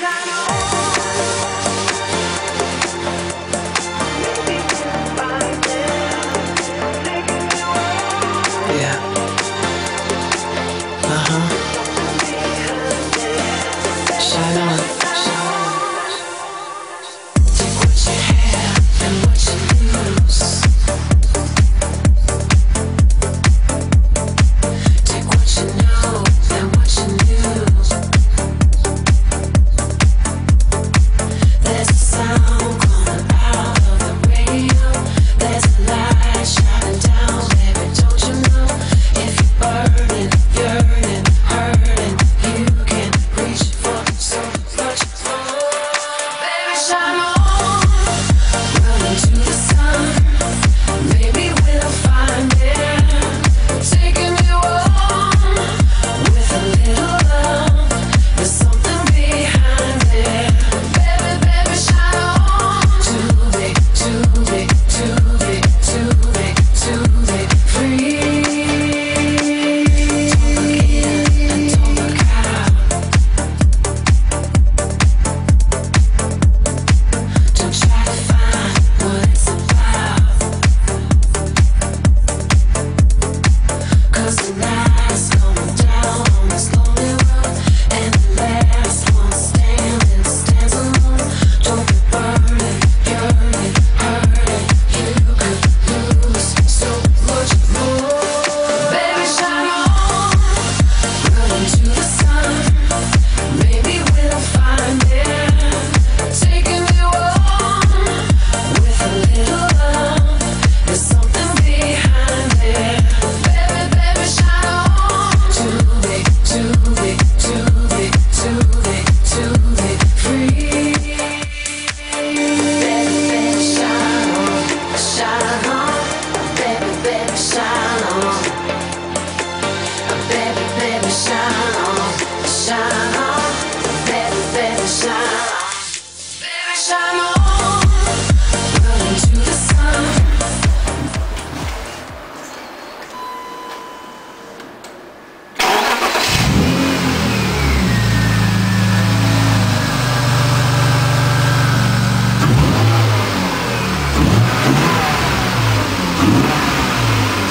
Yeah.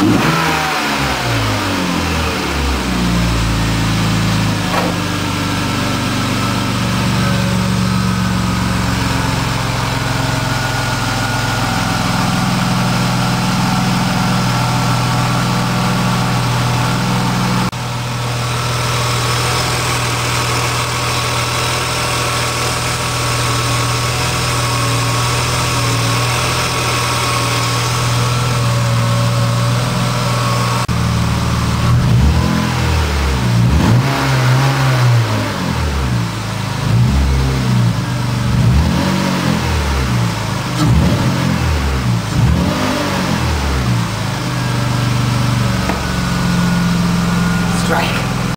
Yeah. Right.